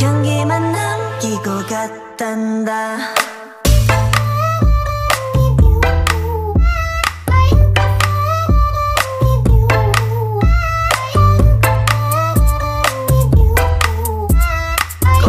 향기만 남기고 갔단다.